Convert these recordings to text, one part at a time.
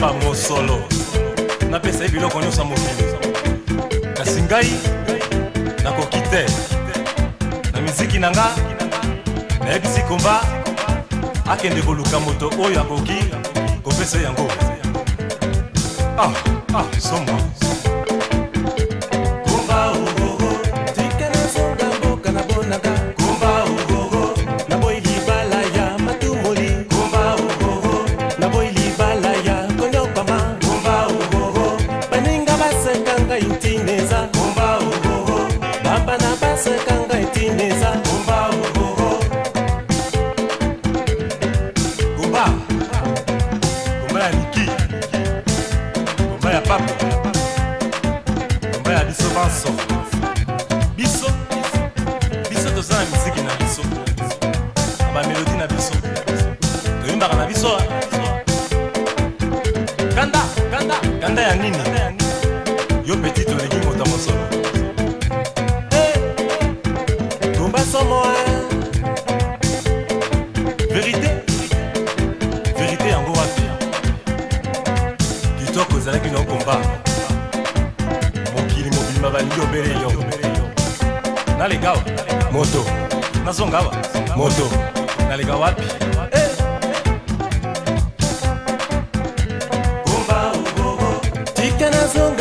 bamosolo napesa ye biloko nyonso ya mokili kasi ngai nakoki te na miziki na nga nayebisi komba akende koluka moto oyo akoki kopesa yango ah, ah, somo bato balingi obele yo nalega awa moto nazonga awa moto nalega wapi eh. tike nazonga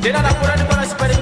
Tira da cura de para esperar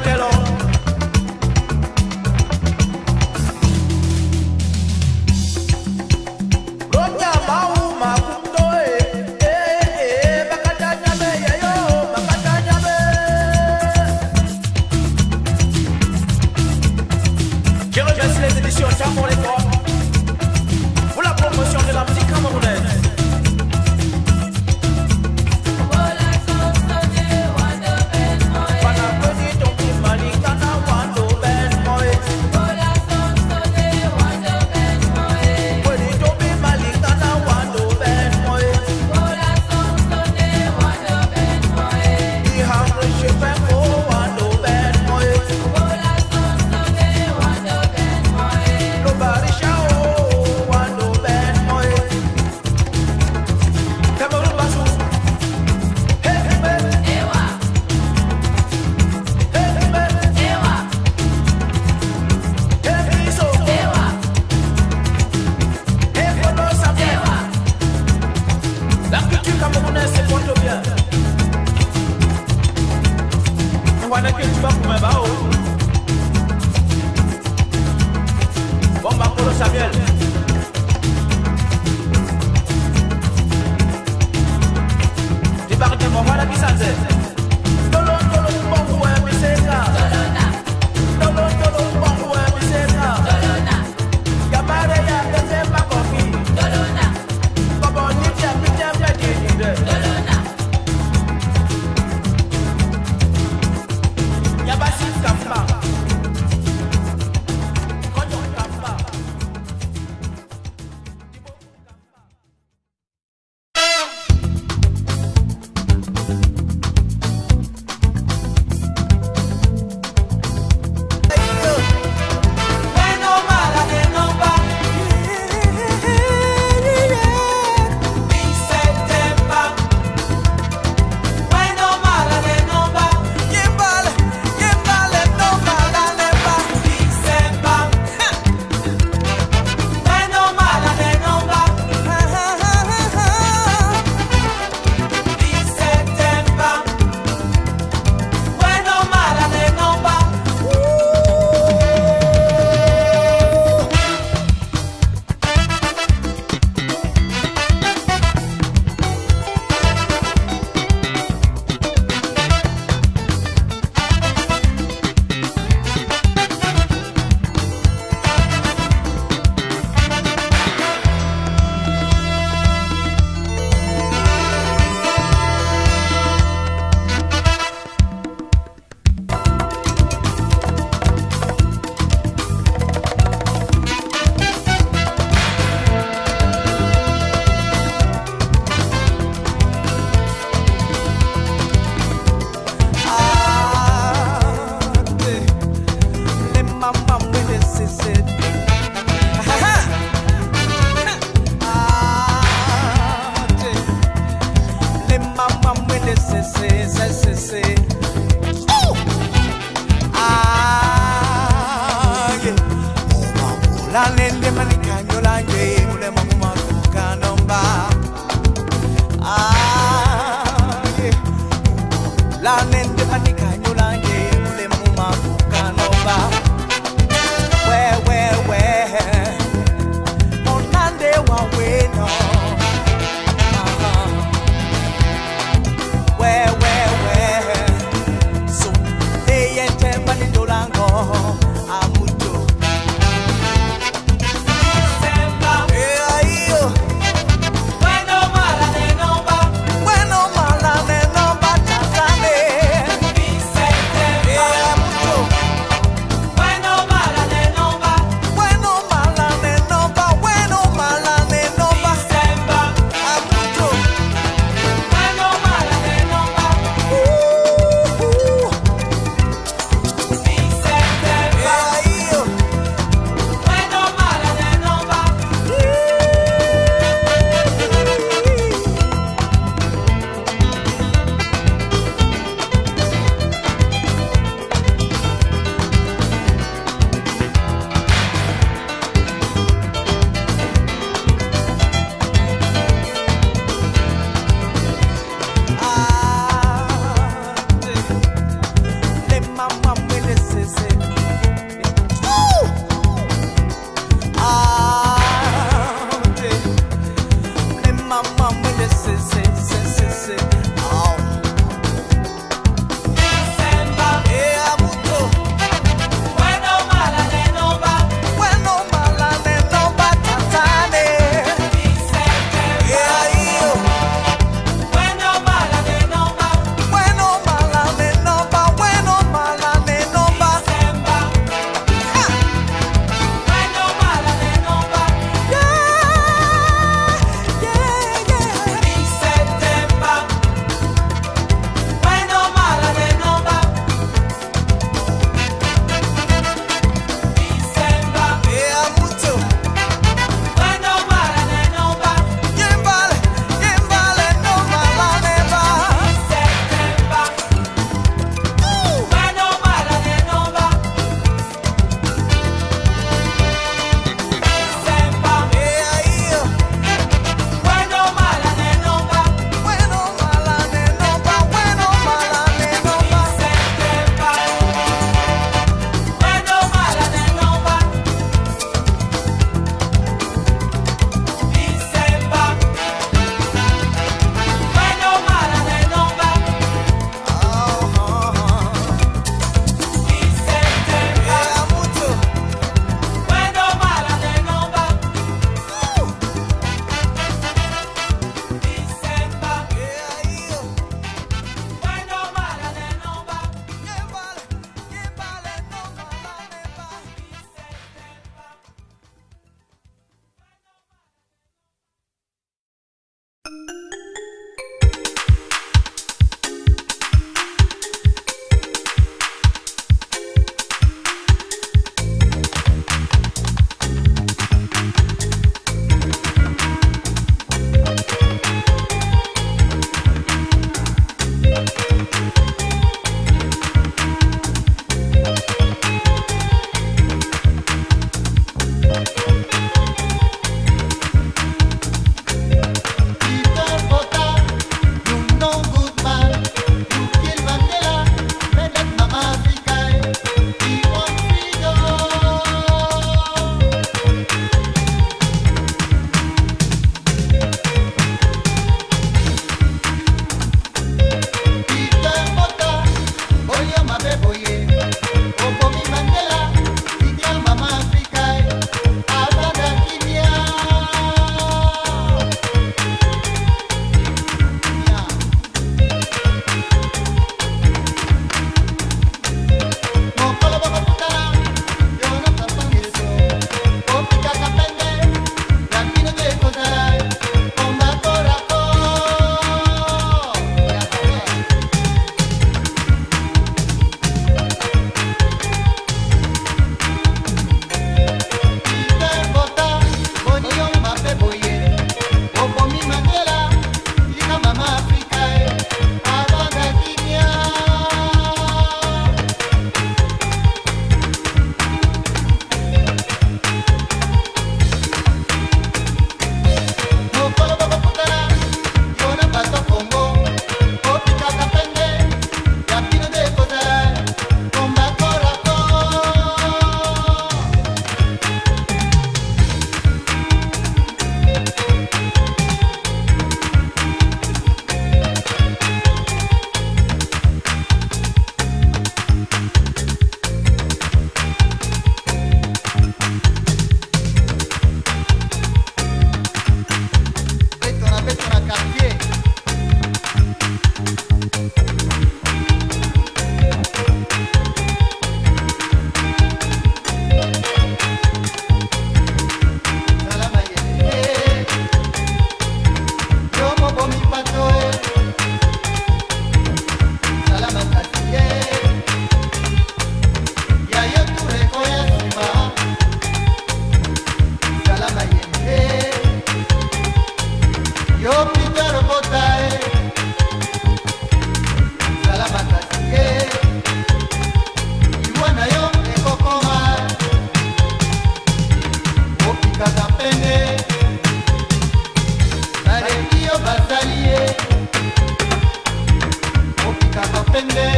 aprender.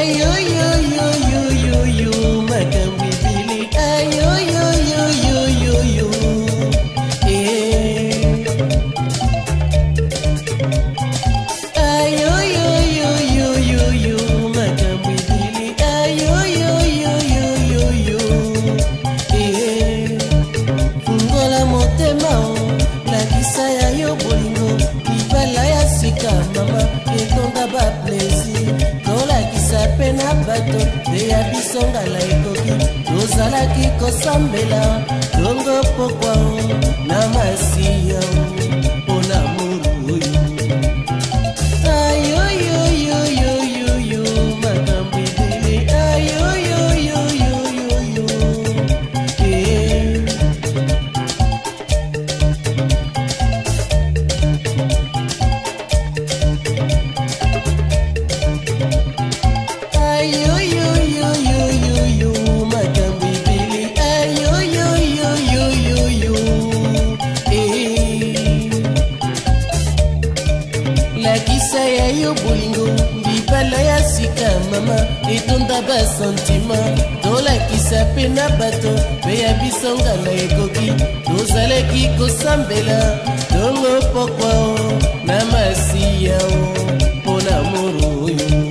say you esambela tongo pokwa na masi motema etunda basentima tolakisa mpe na bato mpe ya bisonga na ekoki tozalaki kosambela ntongo pokwa o na masiya o mpo na moro oyo